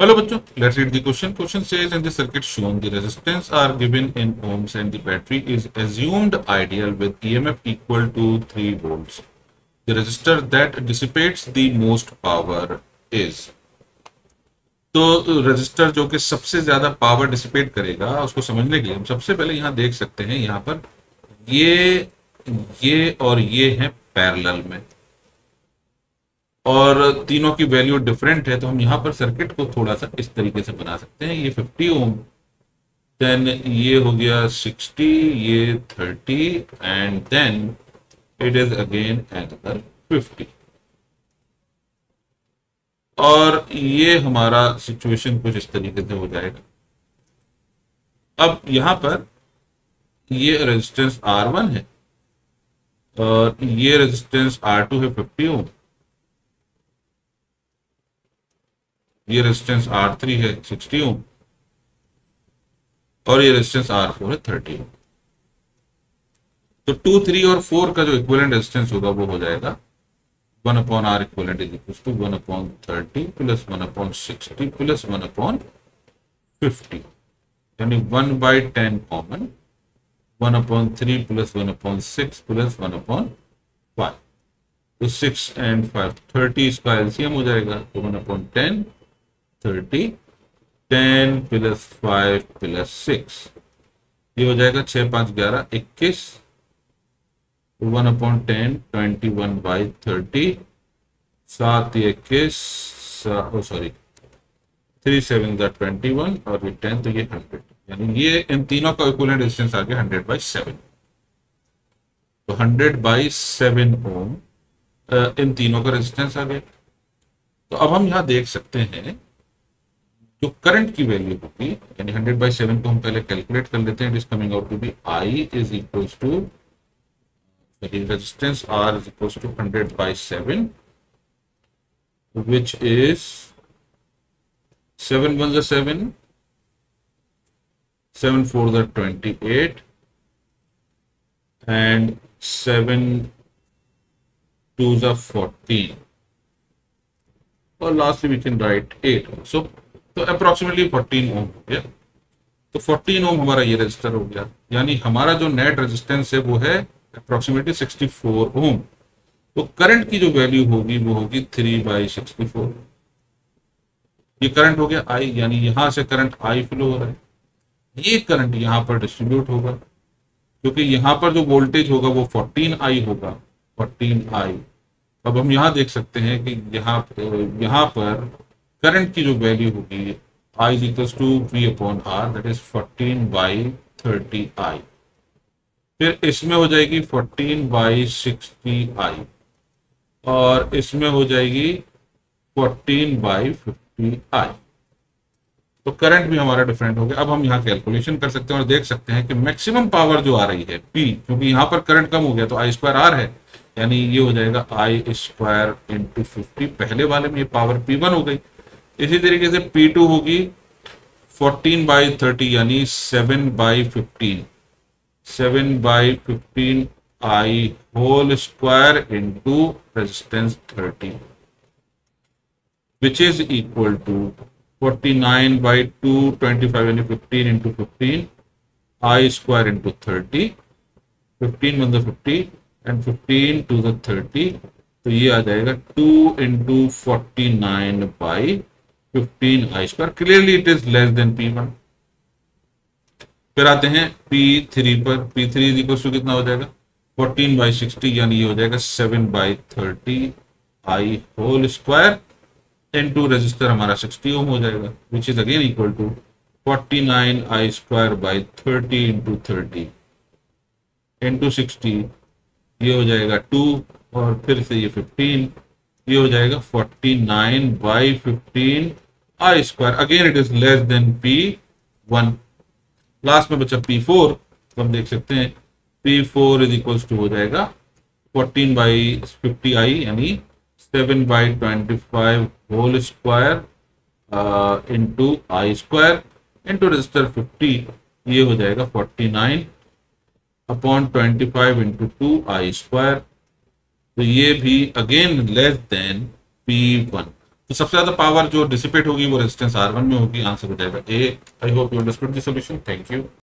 Hello बच्चों let's read the question question says in the circuit shown the resistance are given in ohms and the battery is assumed ideal with EMF equal to 3 volts the resistor that dissipates the most power is तो resistor जो कि सबसे ज़्यादा power dissipate करेगा, उसको समझने के लिए हम सबसे पहले यहाँ देख सकते हैं, यहाँ पर ये ये और ये है पैरेलल में। और तीनों की वैल्यू डिफरेंट है तो हम यहाँ पर सर्किट को थोड़ा सा इस तरीके से बना सकते हैं। ये 50 ओम देन ये हो गया 60 ये 30 and then it is again another 50 और ये हमारा सिचुएशन कुछ इस तरीके से हो जाएगा। अब यहाँ पर ये रेजिस्टेंस R1 है, और ये रेजिस्टेंस R2 है 50 ओम ये रेजिस्टेंस आर थ्री है सिक्सटी ओम और ये रेजिस्टेंस आर फोर है थर्टी ओम तो टू थ्री और फोर का जो इक्विवेलेंट रेजिस्टेंस होगा, वो हो जाएगा one upon R equivalent is equal to one upon thirty plus one upon sixty plus one upon fifty यानी one by ten common one upon three plus one upon six plus one upon five तो six and five thirty इसका LCM हो जाएगा तो one upon ten thirty ten plus five plus six ये हो जाएगा छः पाँच, ग्यारह, इक्कीस one upon ten twenty one by thirty सात, इक्कीस sorry three seven the twenty one और ये टेन तो ये हंड्रेड यानी ये, इन तीनों का इक्वलेंट डिस्टेंस आ गया हंड्रेड बाई सेवन तो हंड्रेड बाई सेवन ओम इन तीनों का रेजिस्टेंस आ गया तो अब हम यहाँ देख सकते हैं जो करंट की वैल्यू होगी यानी हंड्रेड बाई सेवन को हम पहले कैलकुलेट कर लेते हैं it is coming out to be I is equal to resistance R is equal to hundred by seven which is seven one seven seven four the twenty eight and seven two ज fourteen और last we can write eight so तो approximately 14 ohm हो गया। तो 14 ओम हमारा ये register हो गया। यानी हमारा जो नेट रेजिस्टेंस है वो है अप्रोक्सीमेटली 64 ओम तो करंट की जो वैल्यू होगी, वो होगी थ्री बाई सिक्सटी फोर ये करंट हो गया आई यानी यहाँ से करंट आई फ्लो हो रहा है। ये करंट यहाँ पर डिस्ट्रीब्यूट होगा, क्योंकि यहाँ पर जो वोल्टेज होगा वो 14 आई होगा 14 आई अब हम यहाँ देख सकते हैं कि यहाँ यहाँ पर करंट की जो वैल्यू होगी I is equal to V upon R that is fourteen by thirty I फिर इसमें हो जाएगी फोर्टीन बाई सिक्सटी आई और इसमें हो जाएगी फोर्टीन बाई फिफ्टी आई तो करंट भी हमारा डिफरेंट हो गया। अब हम यहाँ कैलकुलेशन कर सकते हैं और देख सकते हैं कि मैक्सिमम पावर जो आ रही है पी क्योंकि यहाँ पर करंट कम हो गया तो आई स्क्वायर आर है, यानी ये हो जाएगा आई स्क्वायर इंटू फिफ्टी पहले वाले में ये पावर पी वन हो गई। इसी तरीके से P2 होगी 14 बाई थर्टी यानी 7 by fifteen seven by fifteen I whole square into resistance thirty which is equal to 49 by 2 25 यानी 15 into 15 i square into 30 15 one the 50 एंड 15 to the 30 तो ये आ जाएगा 2 into 49 by 15 I square clearly it is less than P one फिर आते हैं P three पर। P three is equal to कितना हो जाएगा? 14 बाई 60 यानी ये हो जाएगा seven by 30 I whole square into resistor हमारा 60 ओम हो जाएगा which is again equal to 49 I square by 30 into thirty into sixty ये हो जाएगा टू और फिर से ये 15 ये हो जाएगा 49 by 15 i square. Again, it is less than p1. Last में बचा p4 तो हम देख सकते हैं p4 four is equals to हो जाएगा 14 बाई फिफ्टी आई यानी 7 by twenty five whole square into I square into resistor 50 ये हो जाएगा 49 upon 25 five into two I square तो ये भी again less than P one तो सबसे ज़्यादा पावर जो डिसिपेट होगी वो रेजिस्टेंस आर वन में होगी आंसर हो जाएगा A I hope you understood the solution thank you